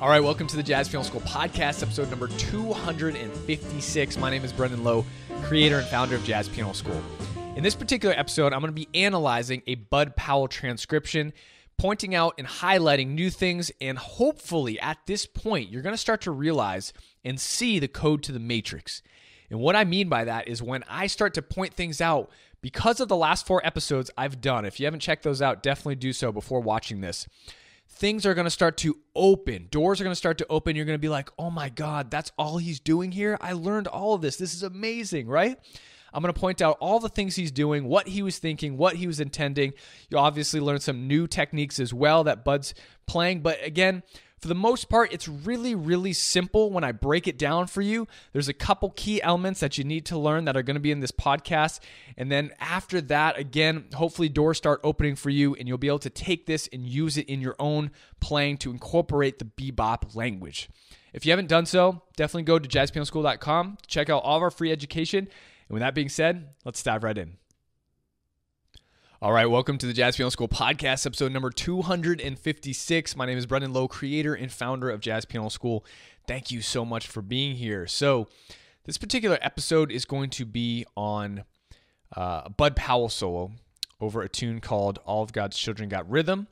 All right, welcome to the Jazz Piano School podcast, episode number 256. My name is Brendan Lowe, creator and founder of Jazz Piano School. In this particular episode, I'm going to be analyzing a Bud Powell transcription, pointing out and highlighting new things, and hopefully at this point, you're going to start to realize and see the code to the matrix. And what I mean by that is when I start to point things out, because of the last four episodes I've done, if you haven't checked those out, definitely do so before watching this things are going to start to open. Doors are going to start to open. You're going to be like, oh my God, that's all he's doing here? I learned all of this. This is amazing, right? I'm going to point out all the things he's doing, what he was thinking, what he was intending. You'll obviously learn some new techniques as well that Bud's playing. But again, for the most part, it's really, really simple when I break it down for you. There's a couple key elements that you need to learn that are going to be in this podcast. And then after that, again, hopefully doors start opening for you and you'll be able to take this and use it in your own playing to incorporate the bebop language. If you haven't done so, definitely go to jazzpianoschool.com, check out all of our free education. And with that being said, let's dive right in. All right, welcome to the Jazz Piano School podcast, episode number 256. My name is Brendan Lowe, creator and founder of Jazz Piano School. Thank you so much for being here. So, this particular episode is going to be on uh, Bud Powell solo over a tune called All of God's Children Got Rhythm.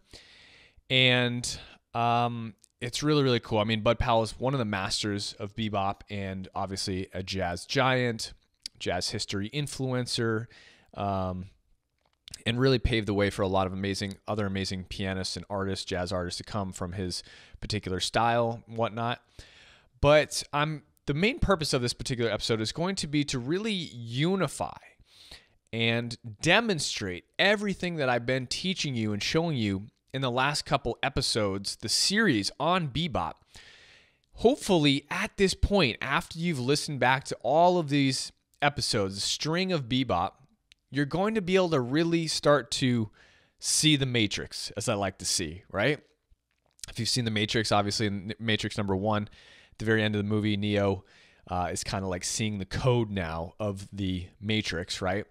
And um, it's really, really cool. I mean, Bud Powell is one of the masters of bebop and obviously a jazz giant, jazz history influencer. Um, and really paved the way for a lot of amazing other amazing pianists and artists, jazz artists to come from his particular style and whatnot. But I'm the main purpose of this particular episode is going to be to really unify and demonstrate everything that I've been teaching you and showing you in the last couple episodes, the series on bebop. Hopefully, at this point, after you've listened back to all of these episodes, the string of bebop, you're going to be able to really start to see the matrix, as I like to see, right? If you've seen the Matrix, obviously in Matrix number one, at the very end of the movie, Neo uh, is kind of like seeing the code now of the Matrix, right?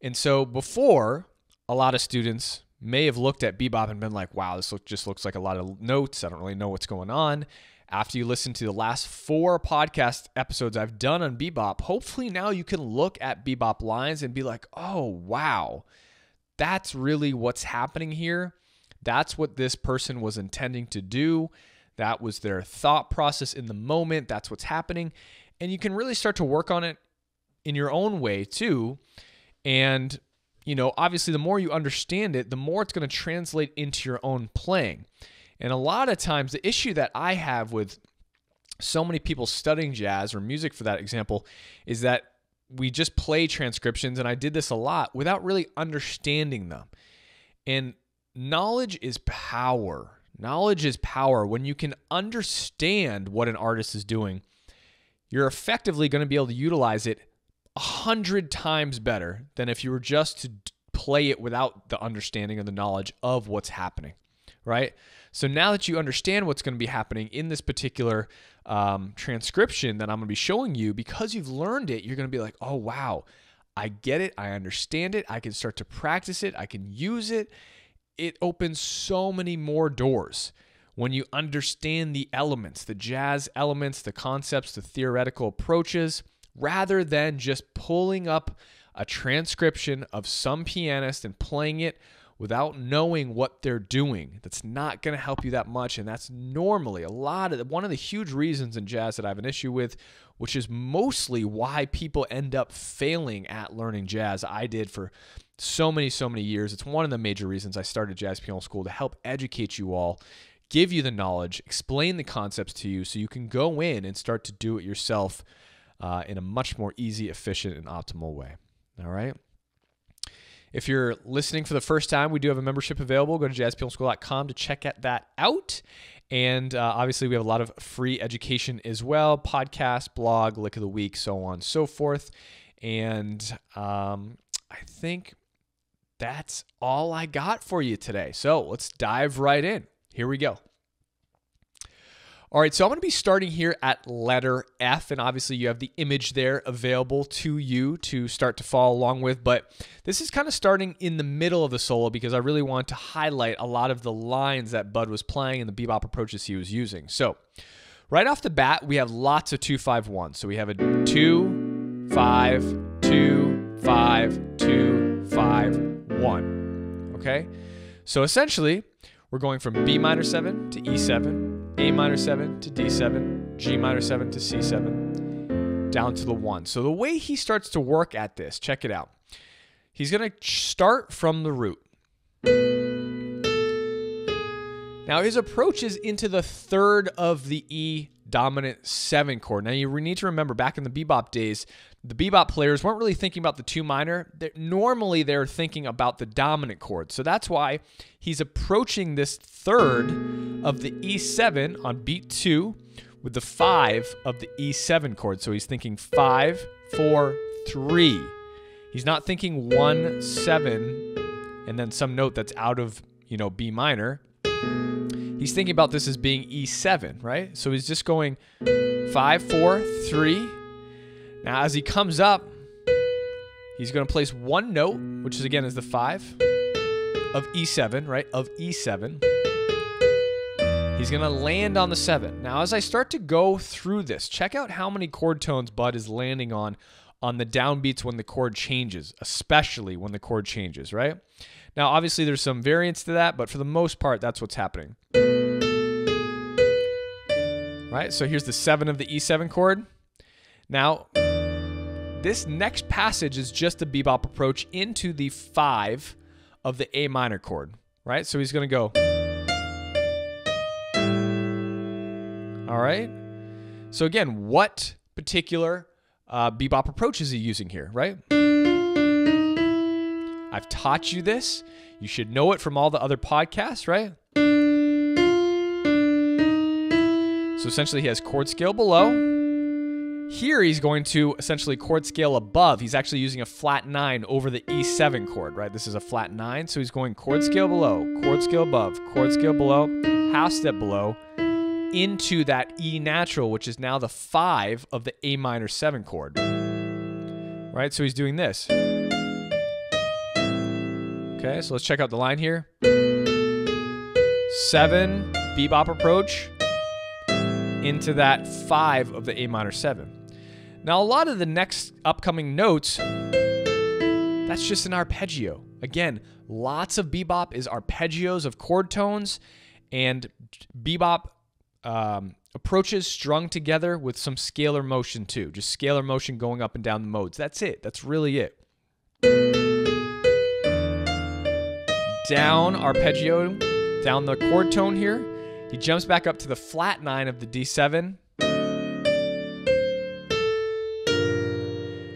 And so before, a lot of students may have looked at Bebop and been like, wow, this look, just looks like a lot of notes. I don't really know what's going on after you listen to the last four podcast episodes I've done on Bebop, hopefully now you can look at Bebop lines and be like, oh, wow, that's really what's happening here. That's what this person was intending to do. That was their thought process in the moment. That's what's happening. And you can really start to work on it in your own way too. And, you know, obviously, the more you understand it, the more it's going to translate into your own playing. And a lot of times, the issue that I have with so many people studying jazz or music, for that example, is that we just play transcriptions, and I did this a lot without really understanding them. And knowledge is power. Knowledge is power. When you can understand what an artist is doing, you're effectively going to be able to utilize it a hundred times better than if you were just to play it without the understanding or the knowledge of what's happening, right? So now that you understand what's going to be happening in this particular um, transcription that I'm going to be showing you, because you've learned it, you're going to be like, oh, wow, I get it. I understand it. I can start to practice it. I can use it. It opens so many more doors when you understand the elements, the jazz elements, the concepts, the theoretical approaches, rather than just pulling up a transcription of some pianist and playing it without knowing what they're doing. That's not going to help you that much. And that's normally a lot of one of the huge reasons in jazz that I have an issue with, which is mostly why people end up failing at learning jazz. I did for so many, so many years. It's one of the major reasons I started Jazz Piano School to help educate you all, give you the knowledge, explain the concepts to you so you can go in and start to do it yourself uh, in a much more easy, efficient, and optimal way. All right. If you're listening for the first time, we do have a membership available. Go to jazzpianoschool.com to check that out. And uh, obviously, we have a lot of free education as well podcast, blog, lick of the week, so on and so forth. And um, I think that's all I got for you today. So let's dive right in. Here we go. All right, so I'm going to be starting here at letter F, and obviously you have the image there available to you to start to follow along with. But this is kind of starting in the middle of the solo because I really want to highlight a lot of the lines that Bud was playing and the bebop approaches he was using. So, right off the bat, we have lots of two five one. So we have a two, five, two, five, two, five, one. Okay, so essentially we're going from B minor 7 to E7, A minor 7 to D7, G minor 7 to C7, down to the 1. So the way he starts to work at this, check it out. He's going to start from the root. Now his approach is into the third of the E dominant 7 chord. Now you need to remember back in the bebop days, the bebop players weren't really thinking about the two minor. They're, normally, they're thinking about the dominant chord. So that's why he's approaching this third of the E7 on beat two with the five of the E7 chord. So he's thinking five, four, three. He's not thinking one, seven, and then some note that's out of, you know, B minor. He's thinking about this as being E7, right? So he's just going five, four, three, now, as he comes up, he's going to place one note, which is again is the five of E7, right? Of E7. He's going to land on the seven. Now, as I start to go through this, check out how many chord tones Bud is landing on on the downbeats when the chord changes, especially when the chord changes, right? Now, obviously, there's some variance to that, but for the most part, that's what's happening. Right? So here's the seven of the E7 chord. Now, this next passage is just a bebop approach into the five of the A minor chord, right? So he's going to go. All right. So again, what particular uh, bebop approach is he using here, right? I've taught you this. You should know it from all the other podcasts, right? So essentially, he has chord scale below here he's going to essentially chord scale above. He's actually using a flat 9 over the E7 chord, right? This is a flat 9, so he's going chord scale below, chord scale above, chord scale below, half step below, into that E natural, which is now the 5 of the A minor 7 chord. Right? So he's doing this. Okay, so let's check out the line here. 7 bebop approach into that 5 of the A minor 7. Now, a lot of the next upcoming notes, that's just an arpeggio. Again, lots of bebop is arpeggios of chord tones and bebop um, approaches strung together with some scalar motion too. Just scalar motion going up and down the modes. That's it. That's really it. Down arpeggio, down the chord tone here. He jumps back up to the flat nine of the D7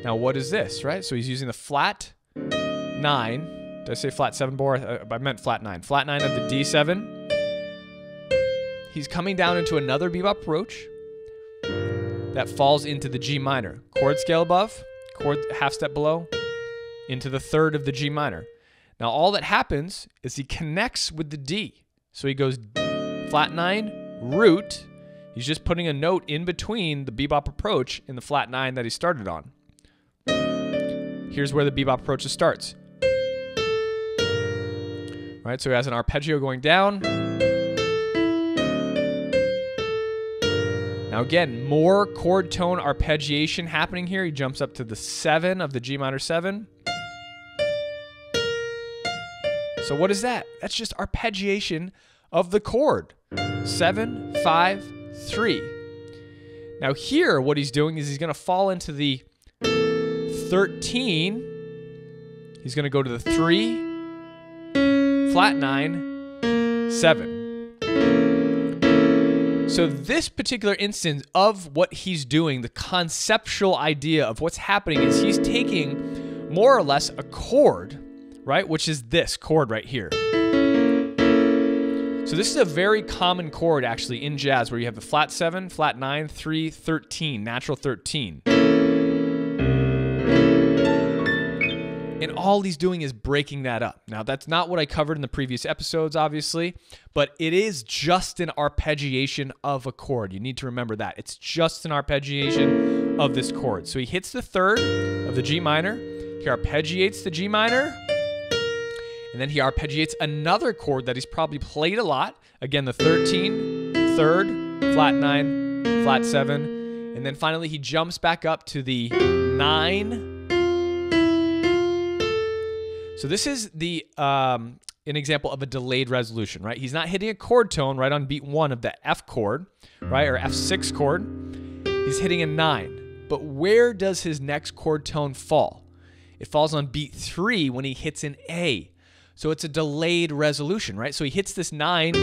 Now, what is this, right? So he's using the flat nine. Did I say flat seven bore? Uh, I meant flat nine. Flat nine of the D7. He's coming down into another bebop approach that falls into the G minor. Chord scale above, chord half step below, into the third of the G minor. Now, all that happens is he connects with the D. So he goes flat nine, root. He's just putting a note in between the bebop approach and the flat nine that he started on. Here's where the bebop approach starts. Right, so he has an arpeggio going down. Now again, more chord tone arpeggiation happening here. He jumps up to the 7 of the G minor 7. So what is that? That's just arpeggiation of the chord. 7, 5, 3. Now here what he's doing is he's going to fall into the 13, he's going to go to the 3, flat 9, 7. So, this particular instance of what he's doing, the conceptual idea of what's happening is he's taking more or less a chord, right? Which is this chord right here. So this is a very common chord actually in jazz where you have the flat 7, flat 9, 3, 13, natural 13. And all he's doing is breaking that up. Now, that's not what I covered in the previous episodes, obviously, but it is just an arpeggiation of a chord. You need to remember that. It's just an arpeggiation of this chord. So he hits the third of the G minor, he arpeggiates the G minor, and then he arpeggiates another chord that he's probably played a lot. Again, the 13, third, flat 9, flat 7. And then finally, he jumps back up to the 9. So this is the um, an example of a delayed resolution, right? He's not hitting a chord tone right on beat 1 of the F chord, right? Or F6 chord. He's hitting a 9. But where does his next chord tone fall? It falls on beat 3 when he hits an A. So it's a delayed resolution, right? So he hits this nine.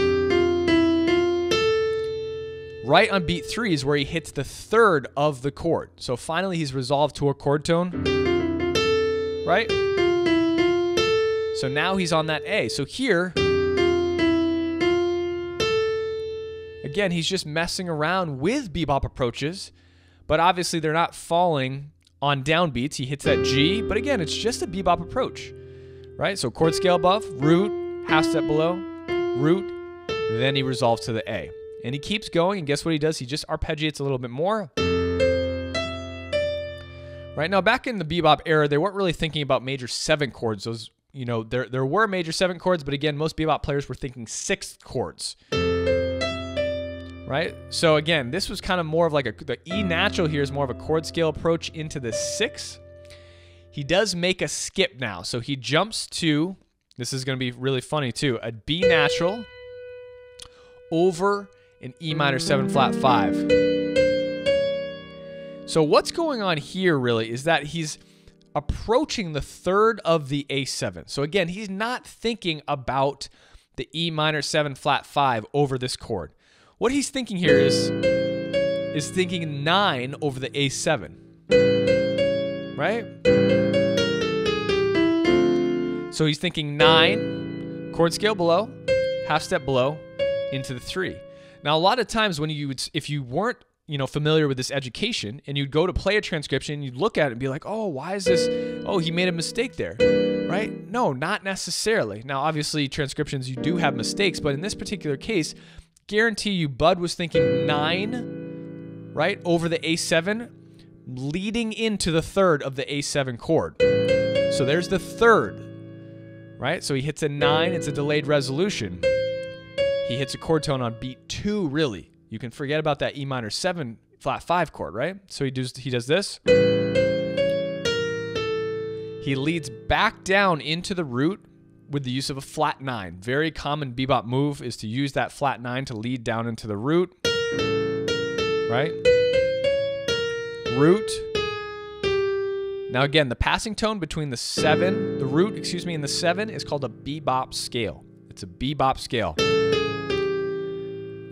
Right on beat three is where he hits the third of the chord. So finally he's resolved to a chord tone. Right? So now he's on that A. So here, again, he's just messing around with bebop approaches, but obviously they're not falling on downbeats. He hits that G, but again, it's just a bebop approach right? So chord scale above, root, half step below, root, then he resolves to the A. And he keeps going, and guess what he does? He just arpeggiates a little bit more. Right now, back in the bebop era, they weren't really thinking about major seven chords. Those, you know, there there were major seven chords, but again, most bebop players were thinking sixth chords. Right? So again, this was kind of more of like a the E natural here is more of a chord scale approach into the six. He does make a skip now. So he jumps to, this is going to be really funny too, a B natural over an E minor 7 flat 5. So what's going on here really is that he's approaching the third of the A7. So again, he's not thinking about the E minor 7 flat 5 over this chord. What he's thinking here is is thinking 9 over the A7 right? So he's thinking nine, chord scale below, half step below, into the three. Now, a lot of times when you would, if you weren't, you know, familiar with this education and you'd go to play a transcription, you'd look at it and be like, oh, why is this? Oh, he made a mistake there, right? No, not necessarily. Now, obviously, transcriptions, you do have mistakes, but in this particular case, guarantee you, Bud was thinking nine, right, over the A7 leading into the third of the A7 chord. So there's the third, right? So he hits a nine, it's a delayed resolution. He hits a chord tone on beat two, really. You can forget about that E minor seven flat five chord, right? So he does he does this. He leads back down into the root with the use of a flat nine. Very common bebop move is to use that flat nine to lead down into the root, right? root. Now again, the passing tone between the seven, the root, excuse me, and the seven is called a bebop scale. It's a bebop scale.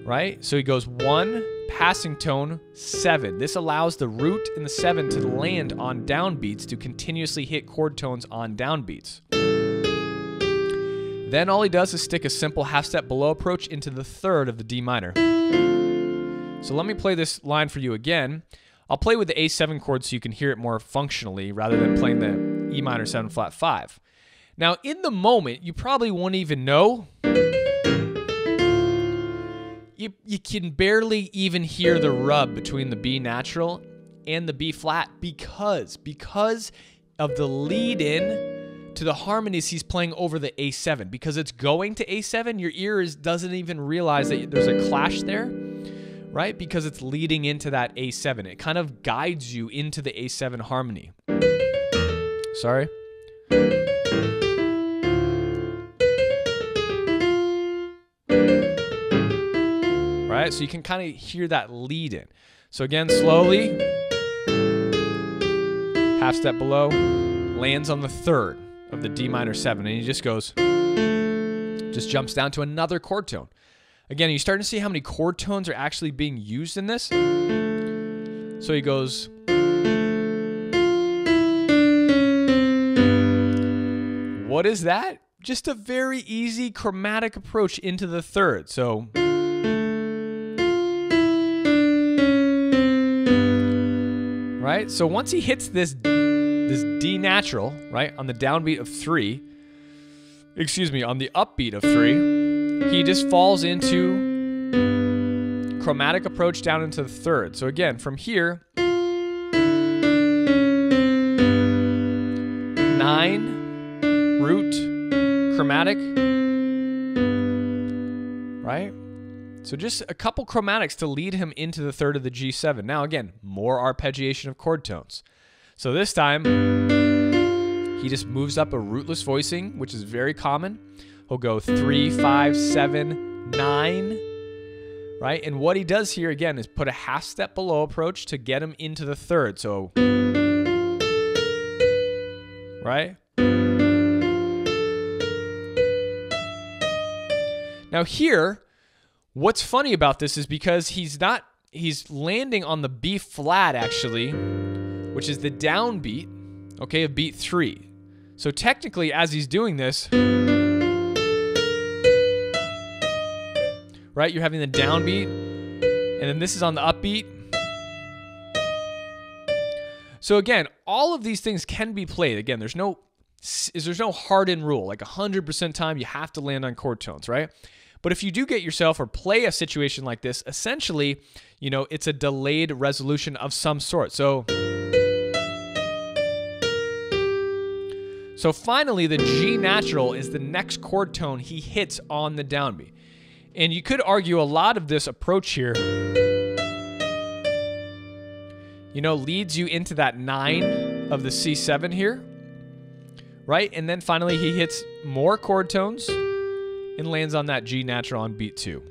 Right? So he goes one, passing tone, seven. This allows the root and the seven to land on downbeats to continuously hit chord tones on downbeats. Then all he does is stick a simple half step below approach into the third of the D minor. So let me play this line for you again. I'll play with the A7 chord so you can hear it more functionally rather than playing the E minor 7 flat 5. Now, in the moment, you probably won't even know. You, you can barely even hear the rub between the B natural and the B flat because because of the lead in to the harmonies he's playing over the A7 because it's going to A7 your ear is, doesn't even realize that there's a clash there right? Because it's leading into that A7. It kind of guides you into the A7 harmony. Sorry. Right? So you can kind of hear that lead in. So again, slowly, half step below, lands on the third of the D minor 7, and he just goes, just jumps down to another chord tone. Again, you starting to see how many chord tones are actually being used in this. So he goes. What is that? Just a very easy chromatic approach into the third. So. Right? So once he hits this this D natural, right, on the downbeat of three, excuse me, on the upbeat of three, he just falls into chromatic approach down into the third. So again, from here, nine, root, chromatic, right? So just a couple chromatics to lead him into the third of the G7. Now again, more arpeggiation of chord tones. So this time, he just moves up a rootless voicing, which is very common. He'll go three, five, seven, nine, right? And what he does here again is put a half step below approach to get him into the third. So, right? Now here, What's funny about this is because he's not he's landing on the B flat actually, which is the downbeat, okay, of beat 3. So technically as he's doing this, right? You're having the downbeat and then this is on the upbeat. So again, all of these things can be played. Again, there's no is there's no hardened rule. Like 100% time you have to land on chord tones, right? But if you do get yourself or play a situation like this, essentially, you know, it's a delayed resolution of some sort. So So finally, the G natural is the next chord tone he hits on the downbeat. And you could argue a lot of this approach here, you know, leads you into that nine of the C7 here, right? And then finally, he hits more chord tones and lands on that G natural on beat two.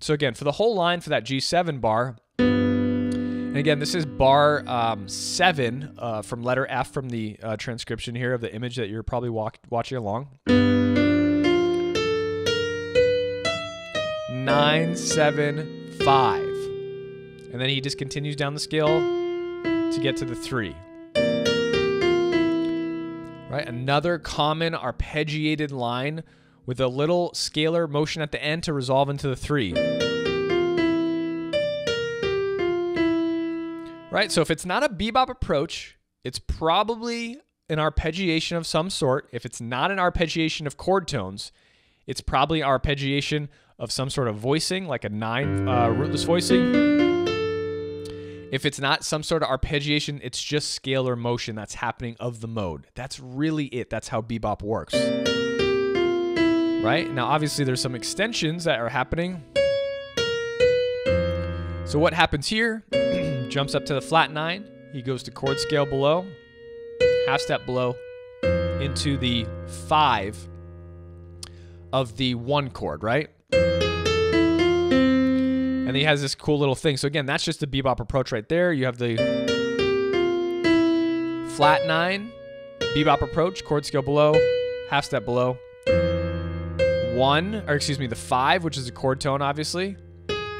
So again, for the whole line for that G7 bar, and again, this is bar um, seven uh, from letter F from the uh, transcription here of the image that you're probably walk- watching along. Nine, seven, five. And then he just continues down the scale to get to the three. Right? Another common arpeggiated line with a little scalar motion at the end to resolve into the three. Right? So if it's not a bebop approach, it's probably an arpeggiation of some sort. If it's not an arpeggiation of chord tones, it's probably arpeggiation of some sort of voicing, like a nine uh, rootless voicing. If it's not some sort of arpeggiation, it's just scalar motion that's happening of the mode. That's really it. That's how bebop works right? Now, obviously, there's some extensions that are happening. So what happens here? jumps up to the flat nine. He goes to chord scale below, half step below, into the five of the one chord, right? And he has this cool little thing. So again, that's just the bebop approach right there. You have the flat nine, bebop approach, chord scale below, half step below, one, or excuse me, the five, which is a chord tone, obviously.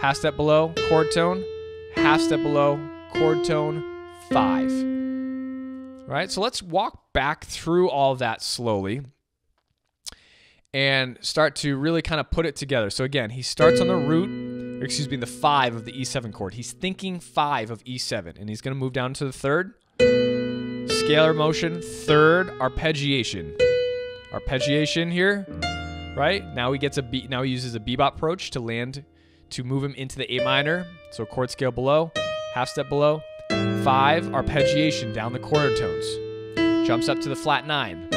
Half step below, chord tone. Half step below, chord tone, five. Right? So let's walk back through all that slowly and start to really kind of put it together. So again, he starts on the root, excuse me, the five of the E7 chord. He's thinking five of E7, and he's going to move down to the third. Scalar motion, third, arpeggiation. Arpeggiation here right? Now he gets a B. Now he uses a bebop approach to land to move him into the A minor. So chord scale below, half step below, five arpeggiation down the chord tones, jumps up to the flat nine.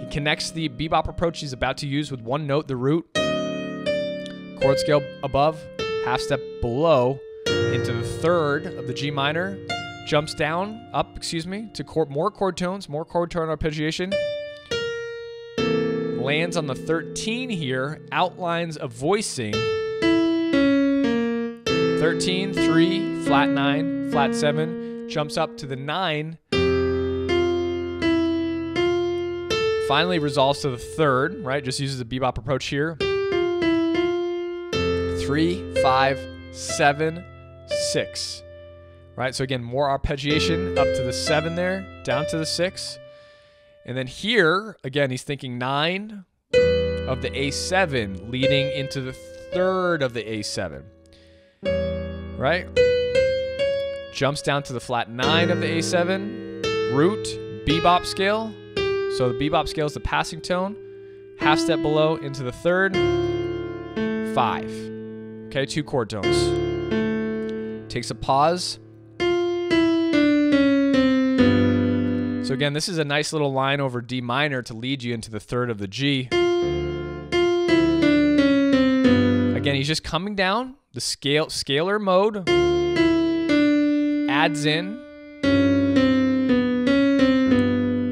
He connects the bebop approach he's about to use with one note, the root, chord scale above, half step below, into the third of the G minor, jumps down, up, excuse me, to chord, more chord tones, more chord tone arpeggiation, lands on the 13 here, outlines a voicing. 13, 3, flat 9, flat 7, jumps up to the 9. Finally resolves to the third, right? Just uses a bebop approach here. 3, 5, 7, 6. Right? So again, more arpeggiation up to the 7 there, down to the 6. And then here, again, he's thinking nine of the A7 leading into the third of the A7. Right? Jumps down to the flat nine of the A7, root, bebop scale. So the bebop scale is the passing tone. Half step below into the third. Five. Okay, two chord tones. Takes a pause. So again, this is a nice little line over D minor to lead you into the third of the G. Again, he's just coming down the scale scalar mode. Adds in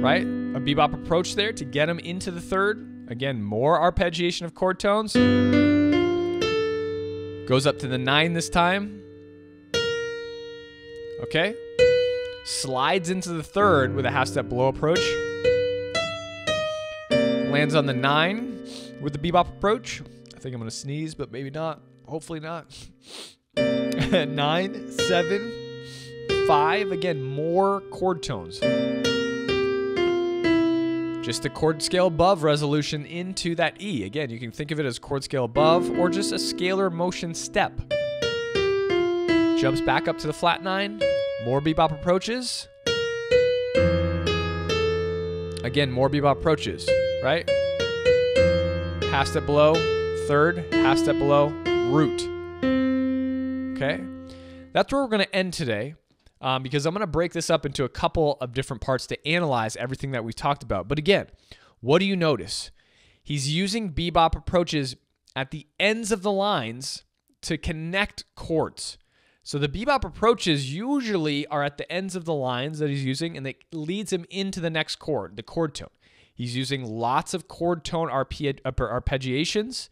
right a bebop approach there to get him into the third. Again, more arpeggiation of chord tones. Goes up to the nine this time. Okay, slides into the third with a half step below approach. Lands on the nine with the bebop approach. I think I'm gonna sneeze, but maybe not. Hopefully not. nine, seven, five. Again, more chord tones. Just a chord scale above resolution into that E. Again, you can think of it as chord scale above or just a scalar motion step. Jumps back up to the flat nine, more bebop approaches. Again, more bebop approaches, right? Half step below, third, half step below, root. Okay? That's where we're going to end today um, because I'm going to break this up into a couple of different parts to analyze everything that we've talked about. But again, what do you notice? He's using bebop approaches at the ends of the lines to connect chords. So the bebop approaches usually are at the ends of the lines that he's using, and it leads him into the next chord, the chord tone. He's using lots of chord tone uh, arpeggiations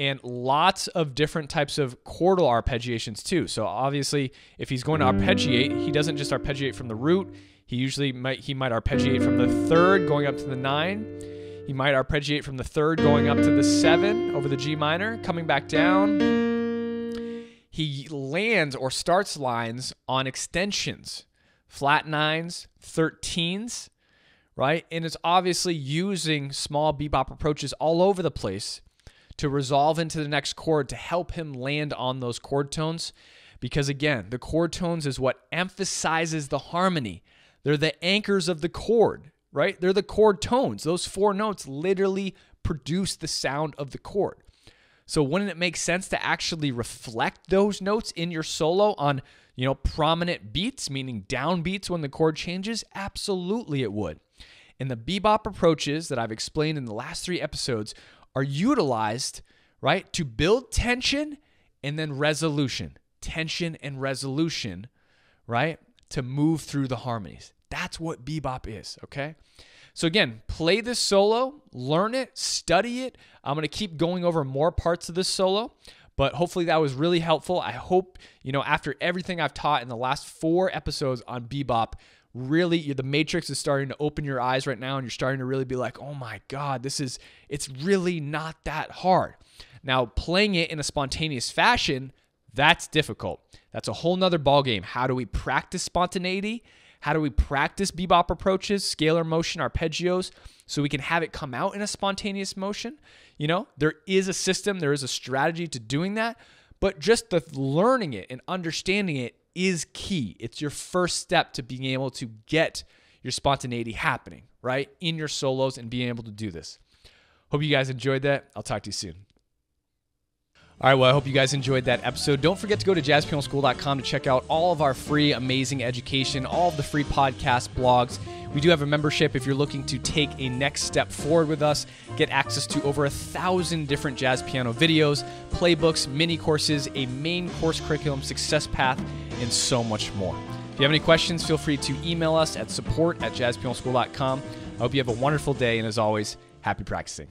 and lots of different types of chordal arpeggiations too. So obviously, if he's going to arpeggiate, he doesn't just arpeggiate from the root. He usually might he might arpeggiate from the third going up to the nine. He might arpeggiate from the third going up to the seven over the G minor, coming back down he lands or starts lines on extensions, flat nines, 13s, right? And it's obviously using small bebop approaches all over the place to resolve into the next chord to help him land on those chord tones. Because again, the chord tones is what emphasizes the harmony. They're the anchors of the chord, right? They're the chord tones. Those four notes literally produce the sound of the chord. So wouldn't it make sense to actually reflect those notes in your solo on, you know, prominent beats, meaning down beats when the chord changes? Absolutely it would. And the bebop approaches that I've explained in the last 3 episodes are utilized, right, to build tension and then resolution. Tension and resolution, right? To move through the harmonies. That's what bebop is, okay? So, again, play this solo, learn it, study it. I'm going to keep going over more parts of this solo, but hopefully that was really helpful. I hope, you know, after everything I've taught in the last four episodes on bebop, really the matrix is starting to open your eyes right now and you're starting to really be like oh my god this is it's really not that hard now playing it in a spontaneous fashion that's difficult that's a whole nother ball game how do we practice spontaneity how do we practice bebop approaches, scalar motion, arpeggios, so we can have it come out in a spontaneous motion? You know, there is a system, there is a strategy to doing that, but just the learning it and understanding it is key. It's your first step to being able to get your spontaneity happening, right? In your solos and being able to do this. Hope you guys enjoyed that. I'll talk to you soon. All right, well, I hope you guys enjoyed that episode. Don't forget to go to jazzpianoschool.com to check out all of our free, amazing education, all of the free podcast blogs. We do have a membership if you're looking to take a next step forward with us, get access to over a thousand different jazz piano videos, playbooks, mini courses, a main course curriculum, success path, and so much more. If you have any questions, feel free to email us at support at jazzpianoschool.com. I hope you have a wonderful day, and as always, happy practicing.